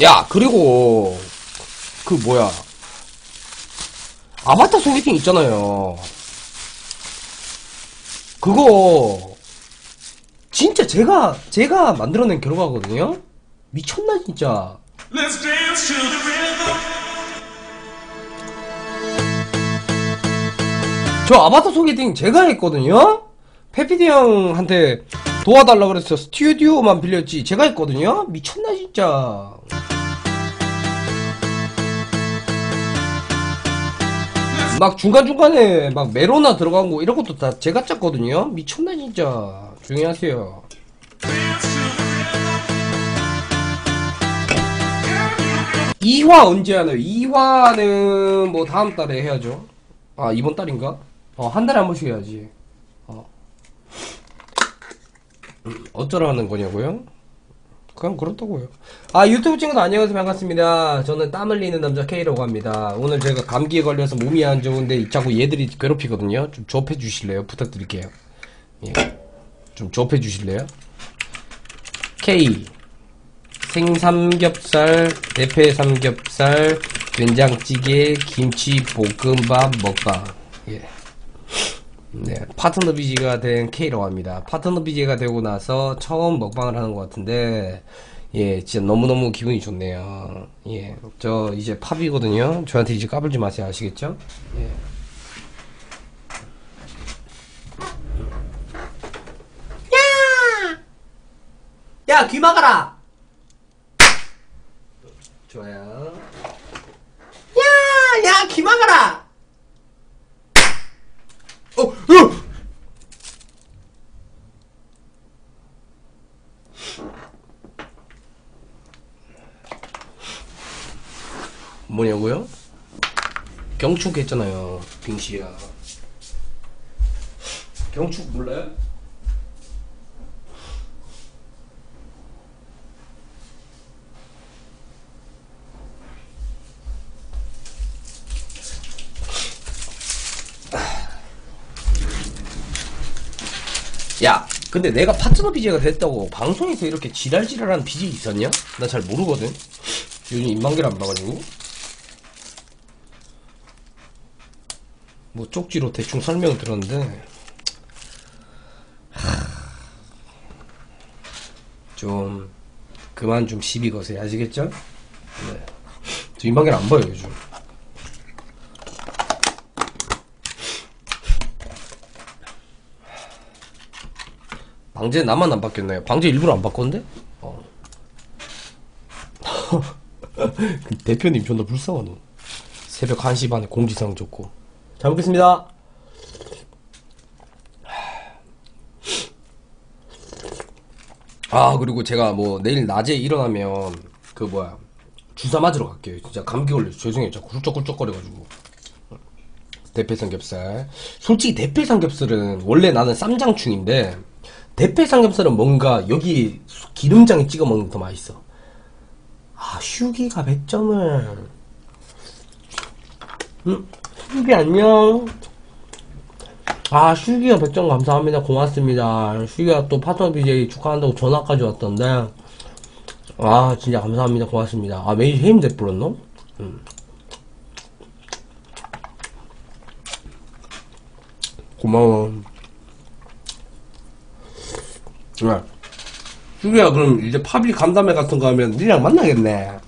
야, 그리고, 그, 뭐야. 아바타 소개팅 있잖아요. 그거, 진짜 제가, 제가 만들어낸 결과거든요? 미쳤나, 진짜. 저 아바타 소개팅 제가 했거든요? 페피디 형한테 도와달라 그래서 스튜디오만 빌렸지. 제가 했거든요? 미쳤나, 진짜. 막 중간중간에 막 메로나 들어간 거 이런 것도 다 제가 짰거든요? 미쳤나, 진짜. 조용히 하세요. Dance to the rhythm. 2화 언제 하나요? 2화는 뭐 다음 달에 해야죠. 아, 이번 달인가? 어, 한 달에 한 번씩 해야지. 어. 음, 어쩌라 하는 거냐고요? 그냥 그렇다고요. 아, 유튜브 친구들 안녕하세요. 반갑습니다. 저는 땀 흘리는 남자 K라고 합니다. 오늘 제가 감기에 걸려서 몸이 안 좋은데 자꾸 얘들이 괴롭히거든요. 좀 조업해 주실래요? 부탁드릴게요. 예. 좀 조업해 주실래요? K. 생삼겹살, 대패 삼겹살, 된장찌개, 김치 볶음밥 먹방. 예. 네, 파트너 BG가 된 K라고 합니다. 파트너 BG가 되고 나서 처음 먹방을 하는 것 같은데, 예, 진짜 너무너무 기분이 좋네요. 예, 저 이제 팝이거든요. 저한테 이제 까불지 마세요. 아시겠죠? 예. 야! 야, 귀 막아라! 좋아요. 야! 야, 귀 막아라! 어, 으! 뭐냐고요? 경축 했잖아요, 빙시야. 경축 몰라요? 근데 내가 파트너 BJ가 됐다고 방송에서 이렇게 지랄지랄한 BJ 있었냐? 나 잘 모르거든. 요즘 인방개를 안 봐가지고. 뭐 쪽지로 대충 설명 들었는데. 하... 좀 그만 좀 시비 거세요. 아시겠죠? 네. 저 인방개를 안 봐요 요즘. 방제 나만 안 바뀌었나요? 방제 일부러 안 바꿨는데? 어. 그 대표님 존나 불쌍하네. 새벽 1시 반에 공지사항 줬고. 잘 먹겠습니다. 아, 그리고 제가 뭐 내일 낮에 일어나면 그 뭐야. 주사 맞으러 갈게요. 진짜 감기 걸려서 죄송해요. 자꾸 훌쩍훌쩍거려가지고. 대패 삼겹살. 솔직히 대패 삼겹살은 원래 나는 쌈장충인데 대패 삼겹살은 뭔가 여기 기름장에 찍어 먹는 게 더 맛있어. 아 슈기가 100점을. 음, 슈기 안녕. 아 슈기가 100점 감사합니다. 고맙습니다. 슈기가 또 파트너 BJ 축하한다고 전화까지 왔던데. 아 진짜 감사합니다. 고맙습니다. 아 메이지 해임 돼버렸노? 음. 고마워. 왜? 휴게야 그럼 이제 팝이 간담회 같은 거 하면 니랑 만나겠네.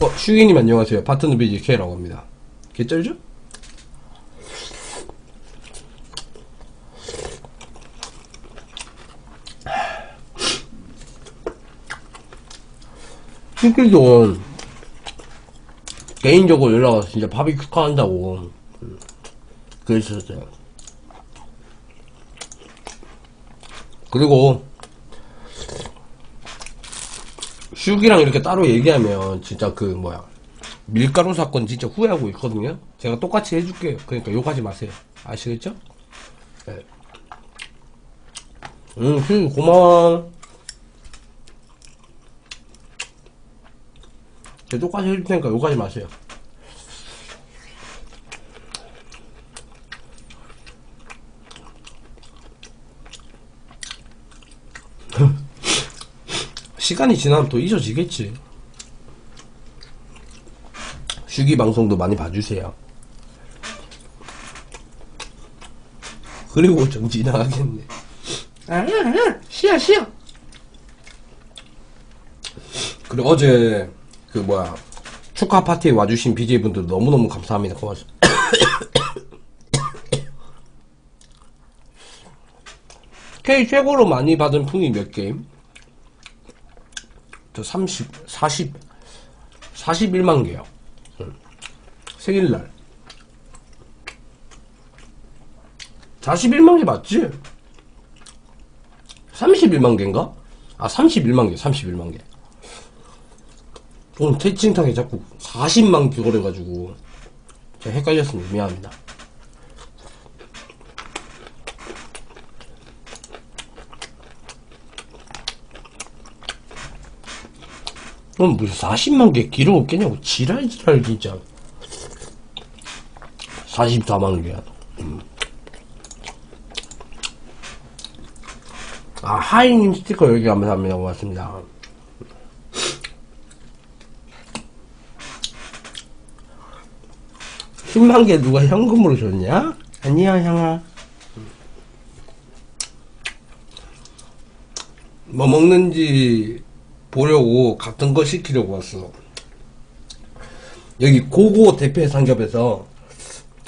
어, 슈기님 안녕하세요. 파트너 비지 K라고 합니다. 개쩔죠? 슈기도 개인적으로 연락 와서 진짜 팝이 축하한다고 음, 그랬었어요. 그리고 슈기랑 이렇게 따로 얘기하면 진짜 그 뭐야 밀가루 사건 진짜 후회하고 있거든요. 제가 똑같이 해줄게요. 그러니까 욕하지 마세요. 아시겠죠? 네. 응, 슈기 고마워. 제가 똑같이 해줄 테니까 욕하지 마세요. 시간이 지나면 또 잊어지겠지. 휴기 방송도 많이 봐주세요. 그리고 정지 나가겠네. 아, 아, 쉬어, 쉬어. 그리고 어제, 그, 뭐야, 축하 파티에 와주신 BJ분들 너무너무 감사합니다. 고맙습니다. K 최고로 많이 받은 풍이 몇 게임? 저 30, 40, 41만 개요. 응. 생일날. 41만 개 맞지? 31만 개인가? 아, 31만 개, 31만 개. 오늘 채팅창에 자꾸 40만 개 걸어가지고, 제가 헷갈렸습니다. 미안합니다. 그럼 무슨 40만 개 기록 없겠냐고. 지랄 지랄 진짜. 44만 개야 음. 아 하이님 스티커 여기 감사합니다. 고맙습니다. 십만개 누가 현금으로 줬냐? 아니야 형아. 뭐 먹는지 보려고 같은 거 시키려고 왔어. 여기 고고 대패 삼겹에서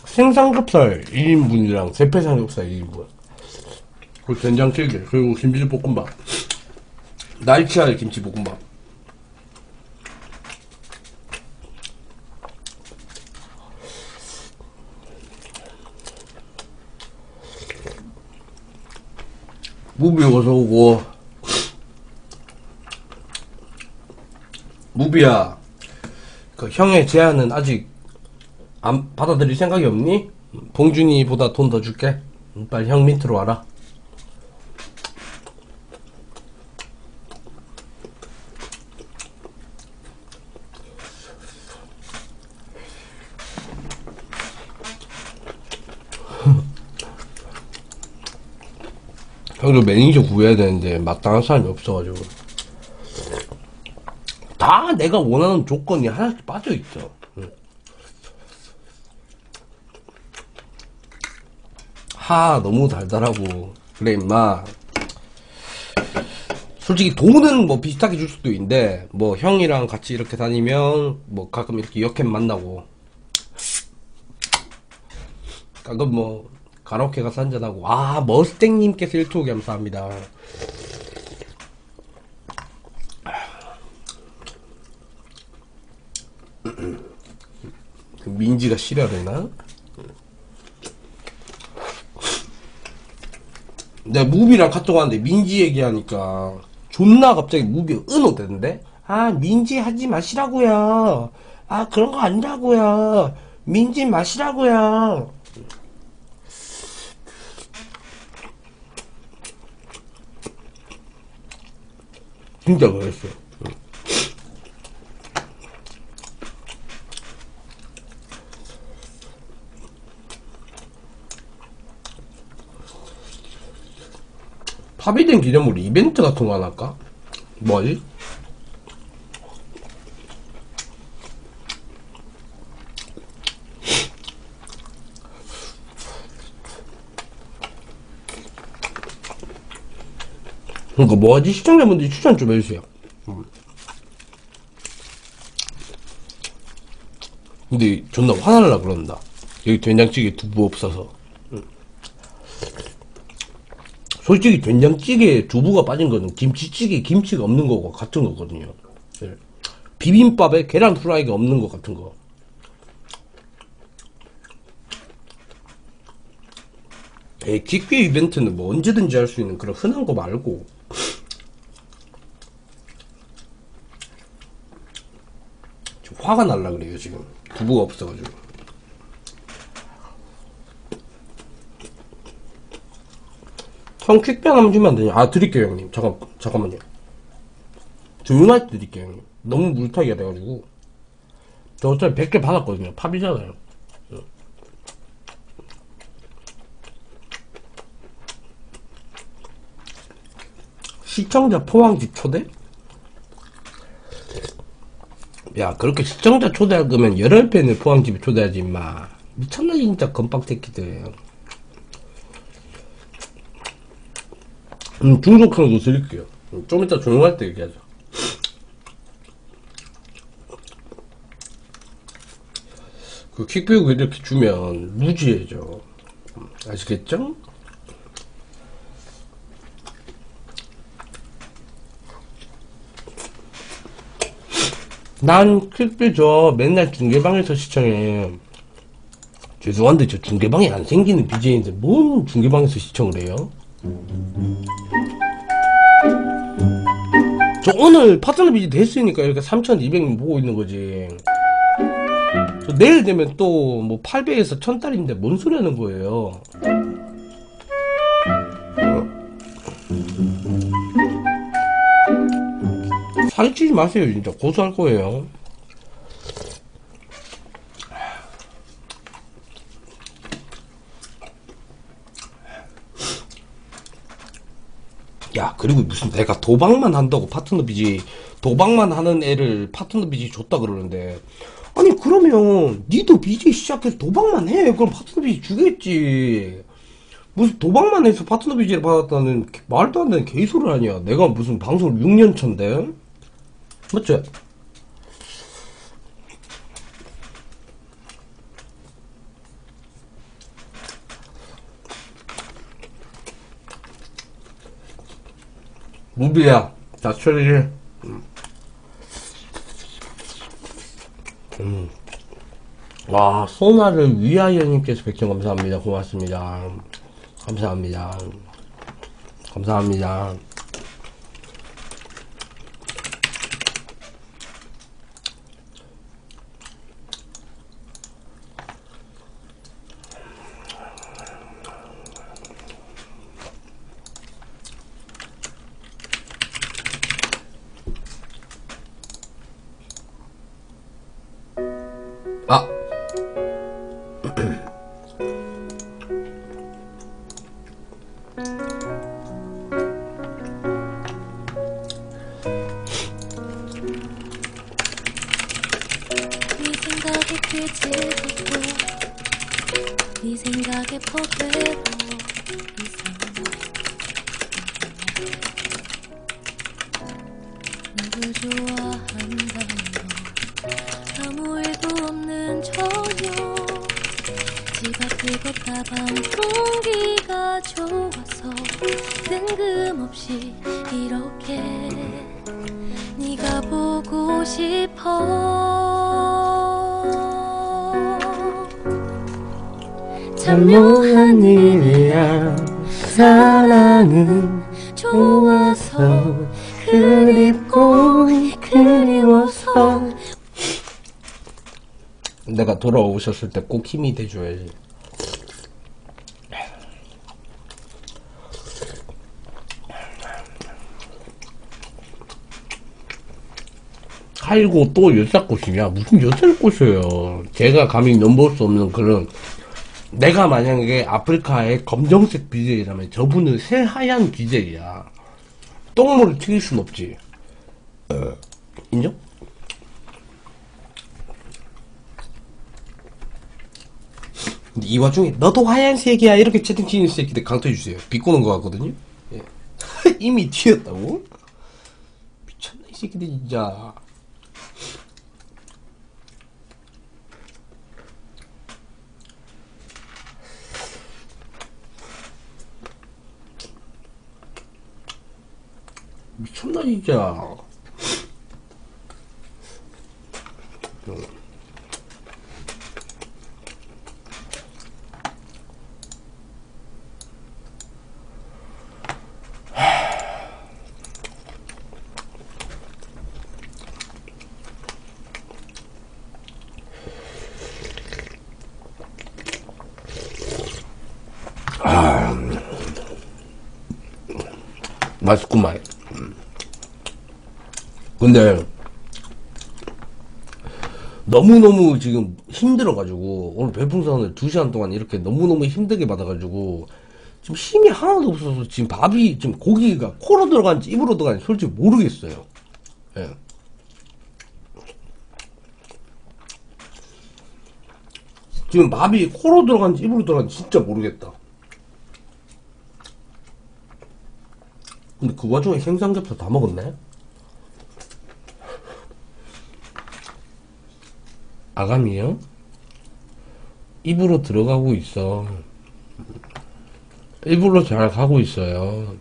생삼겹살 1인분이랑 대패 삼겹살 1인분. 그리고 된장찌개, 그리고 김치볶음밥. 날치알 김치볶음밥. 무비 어서 오고. 무비야, 그 형의 제안은 아직 안 받아들일 생각이 없니? 봉준이보다 돈 더 줄게. 음, 빨리 형 밑으로 와라. 형도 매니저 구해야 되는데 마땅한 사람이 없어가지고. 다 내가 원하는 조건이 하나씩 빠져 있어. 응. 하 너무 달달하고 그래 임마. 솔직히 돈은 뭐 비슷하게 줄 수도 있는데 뭐 형이랑 같이 이렇게 다니면 뭐 가끔 이렇게 역캠 만나고 가끔 뭐 가라오케 가서 한잔하고 아 머스탱님께서 1투 감사합니다. 민지가 싫어하려나? 내가 무비랑 카톡 하는데 민지 얘기하니까 존나 갑자기 무비가 은호 되는데? 아 민지 하지 마시라고요 아 그런 거 아니라고요 민지 마시라고요 진짜 그랬어 팝이된 기념으로 이벤트 같은 거 하나 할까? 뭐지? 그러니까 뭐하지? 시청자분들이 추천 좀 해주세요. 음. 근데 존나 화날라 그런다. 여기 된장찌개 두부 없어서. 솔직히 된장찌개에 두부가 빠진 거는 김치찌개에 김치가 없는 거고 같은 거거든요. 예. 비빔밥에 계란 후라이가 없는 것 같은 거. 에 기괴 이벤트는 뭐 언제든지 할 수 있는 그런 흔한 거 말고 좀 화가 날라 그래요 지금 두부가 없어가지고 형 퀵변 한번 주면 안 되냐? 아 드릴게요 형님 잠깐 잠깐만요 주문할 때 드릴게요 형님 너무 물타기가 돼가지고 저 어차피 100개 받았거든요 팝이잖아요 시청자 포항지 초대? 야, 그렇게 시청자 초대할 거면 11배는 포항집에 초대하지, 임마. 미쳤나, 진짜, 건빵 새끼들. 음, 거 드릴게요. 음, 좀 이따 조용할 때 얘기하자. 그 킥배우가 이렇게 주면 무지해져. 음, 아시겠죠? 난 퀵비 저 맨날 중계방에서 시청해. 죄송한데 저 중계방에 안 생기는 BJ인데 뭔 중계방에서 시청을 해요? 저 오늘 파트너 BJ 됐으니까 이렇게 3200명 보고 있는 거지. 저 내일 되면 또 뭐 800에서 1000달인데 뭔 소리 하는 거예요? 사기치지 마세요 진짜 고소할 거예요 야 그리고 무슨 내가 도박만 한다고 파트너 비지 도박만 하는 애를 파트너 비지 줬다 그러는데. 아니 그러면 니도 비지 시작해서 도박만 해. 그럼 파트너 비지 주겠지. 무슨 도박만 해서 파트너 비지를 받았다는 개- 말도 안 되는 개소리 아니야 내가 무슨 방송을 6년 차인데? 맞죠? 무비야 자 처리해 음. 음. 와 소나를 위하여님께서 백점 감사합니다. 고맙습니다. 감사합니다. 감사합니다 걷다 방송기가 좋아서 뜬금없이 이렇게 네가 보고 싶어. 참 묘한 일이야. 사랑은 좋아서 그립고 그리워서. 내가 돌아오셨을 때 꼭 힘이 돼줘야지. 아이고 또 여자꽃이냐? 무슨 여자를 꼬셔요? 제가 감히 넘볼 수 없는 그런 내가 만약에 아프리카의 검정색 BJ라면 저분은 새하얀 BJ야. 똥물을 튀길 순 없지. 어, 인정? 이 와중에 너도 하얀색이야. 이렇게 채팅 치는 새끼들 강퇴해주세요. 비꼬는 것 같거든요. 예. 이미 튀었다고? 미쳤나 이 새끼들 진짜 미쳤나 진짜 맛있구만. 근데 너무너무 지금 힘들어가지고 오늘 별풍선을 2시간 동안 이렇게 너무너무 힘들게 받아가지고 지금 힘이 하나도 없어서 지금 밥이 지금 고기가 코로 들어간지 입으로 들어간지 솔직히 모르겠어요. 예. 지금 밥이 코로 들어간지 입으로 들어간지 진짜 모르겠다. 근데 그 와중에 생삼겹살 다 먹었네? 아감이요? 입으로 들어가고 있어. 입으로 잘 가고 있어요.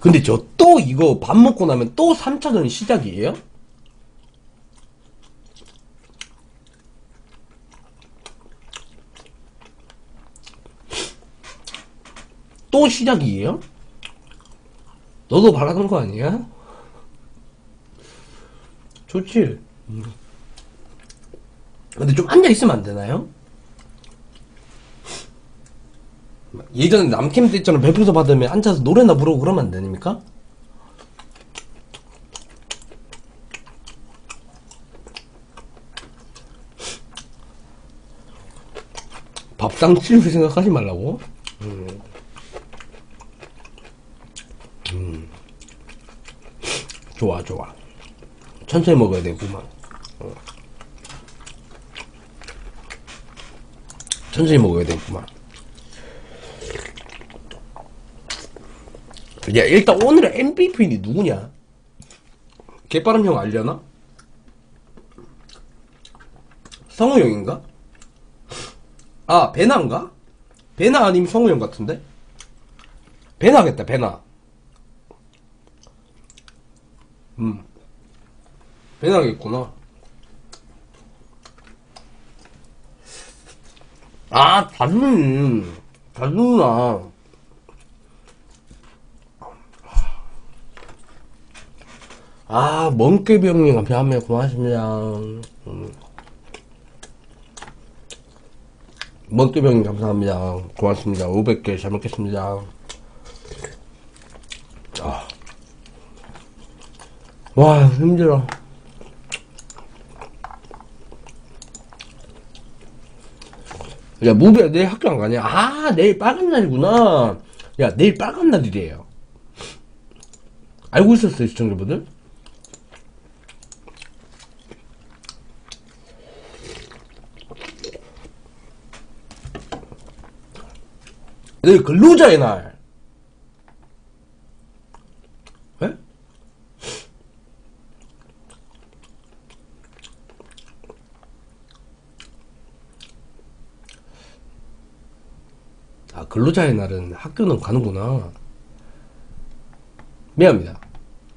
근데 저 또 이거 밥 먹고 나면 또 3차전 시작이에요? 또 시작이에요? 너도 바라는 거 아니야? 좋지. 음. 근데 좀 앉아 있으면 안 되나요? 예전에 남캠 때처럼 별풍선 받으면 앉아서 노래나 부르고 그러면 안 됩니까? 밥상 치를 생각하지 말라고? 음. 음. 좋아, 좋아. 천천히 먹어야 되구만. 어. 천천히 먹어야 되구만. 야, 일단 오늘의 MVP는 누구냐? 개빠름 형 알려나? 성우 형인가? 아, 배나인가? 배나 아니면 성우 형 같은데? 배나겠다, 배나. 음. 배나겠구나. 아, 다준이. 다준아. 아, 멍깨비 형님 감사합니다. 고맙습니다. 음. 멍깨비 형님 감사합니다. 고맙습니다. 500개 잘 먹겠습니다. 아. 와, 힘들어. 야, 무비야, 내일 학교 안 가냐? 아, 내일 빨간 날이구나. 야, 내일 빨간 날이래요. 알고 있었어요, 시청자분들? 내일 근로자의 날. 근로자의 날은 학교는 가는구나. 미안합니다.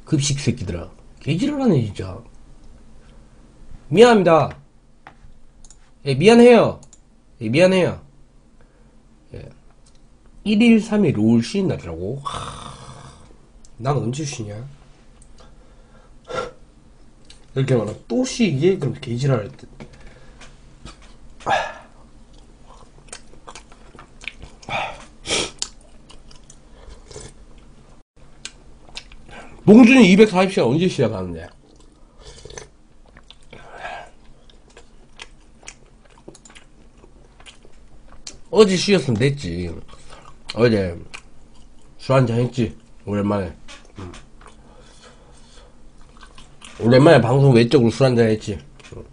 급식 새끼들아. 개지랄하네, 진짜. 미안합니다. 예, 미안해요. 예, 미안해요. 예. 1일 3일 롤 쉬는 날이라고? 하... 난 언제 쉬냐? 이렇게 말하면 또 쉬기에 그럼 개지랄 듯. 봉준이 240시간 언제 시작하는데? 어제 쉬었으면 됐지. 어제 술 한잔 했지. 오랜만에. 음. 오랜만에 방송 외적으로 술 한잔 했지. 음.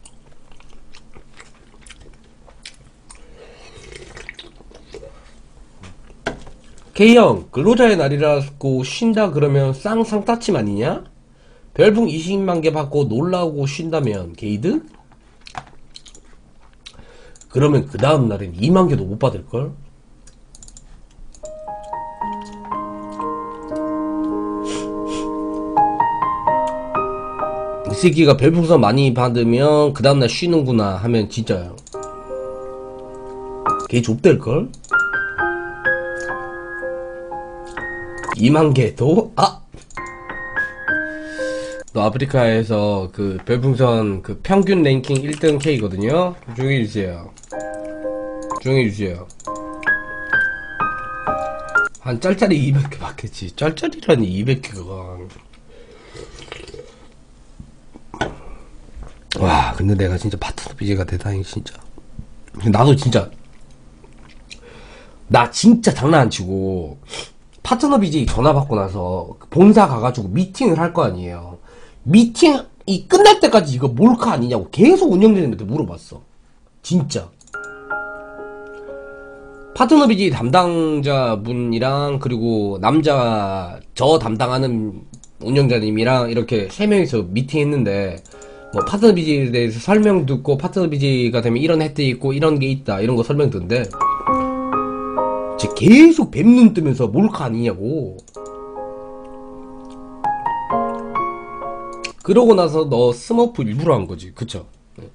K형, 근로자의 날이라고 쉰다 그러면 쌍쌍 따침 아니냐? 별풍 20만 개 받고 놀라고 쉰다면 게이드? 그러면 그 다음 날엔 2만 개도 못 받을걸? 이 새끼가 별풍선 많이 받으면 그 다음날 쉬는구나 하면 진짜 개 좁될걸? 2만 개도? 아! 또 아프리카에서 그 별풍선 그 평균 랭킹 1등 K거든요? 조용히 해주세요. 조용히 해주세요. 한 짤짤이 200개 받겠지. 짤짤이라니 200개가. 와, 근데 내가 진짜 파트너 BJ가 대단히 진짜. 나도 진짜. 나 진짜 장난 안 치고. 파트너 BJ 전화 받고 나서 본사 가가지고 미팅을 할 거 아니에요. 미팅 이 끝날 때까지 이거 몰카 아니냐고 계속 운영진한테 물어봤어. 진짜. 파트너 비지 담당자분이랑 그리고 남자 저 담당하는 운영자님이랑 이렇게 세 명이서 미팅했는데 뭐 파트너 BJ에 대해서 설명 듣고 파트너 BJ가 되면 이런 혜택이 있고 이런 게 있다 이런 거 설명 듣는데 쟤 계속 뱀눈 뜨면서 몰카 아니냐고. 그러고 나서 너 스머프 일부러 한 거지. 그쵸? 네.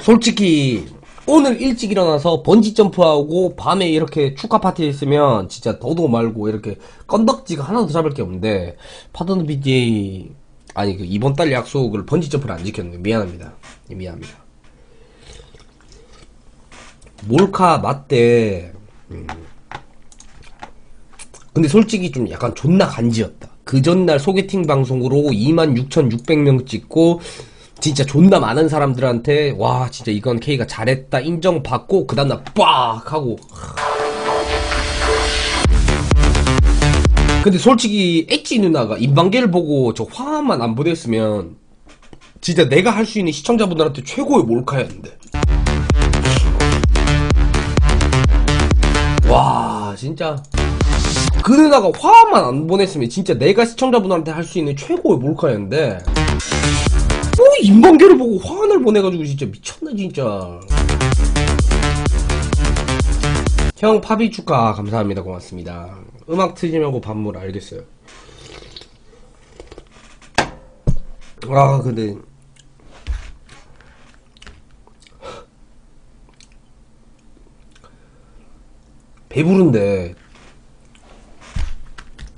솔직히 오늘 일찍 일어나서 번지 점프하고 밤에 이렇게 축하 파티 했으면 진짜 더도 말고 이렇게 건덕지가 하나도 잡을 게 없는데 파트너 BJ 아니 그 이번 달 약속을 번지 점프를 안 지켰네 미안합니다. 예, 미안합니다 몰카 맞대. 음. 근데 솔직히 좀 약간 존나 간지였다. 그 전날 소개팅 방송으로 26,600명 찍고 진짜 존나 많은 사람들한테 와 진짜 이건 K가 잘했다 인정받고 그 다음날 빡 하고. 근데 솔직히 엣지 누나가 인방계를 보고 저 화만 안 보냈으면 진짜 내가 할 수 있는 시청자분들한테 최고의 몰카였는데 진짜. 그 누나가 화만 안 보냈으면 진짜 내가 시청자분들한테 할 수 있는 최고의 몰카였는데. 뭐 인방계를 보고 화환을 보내가지고 진짜 미쳤나 진짜. 형 파비 축하. 감사합니다. 고맙습니다. 음악 트지면고 반물 알겠어요. 아 근데 배부른데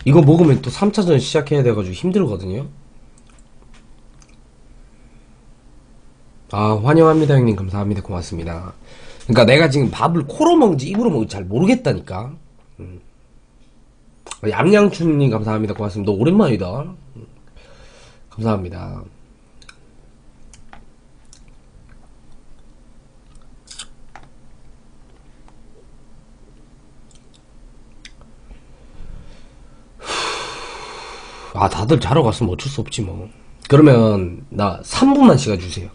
이거 먹으면 또 3차전 시작해야 돼가지고 힘들거든요 아, 환영합니다, 형님. 감사합니다. 고맙습니다. 그러니까 내가 지금 밥을 코로 먹는지 입으로 먹는지 잘 모르겠다니까. 음. 얌양춘님 감사합니다. 고맙습니다. 너 오랜만이다. 음. 감사합니다. 아, 다들 자러 갔으면 어쩔 수 없지, 뭐. 그러면, 나 3분만 시간 주세요.